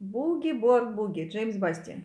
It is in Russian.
Буги, борг, буги. Джеймс Бастин.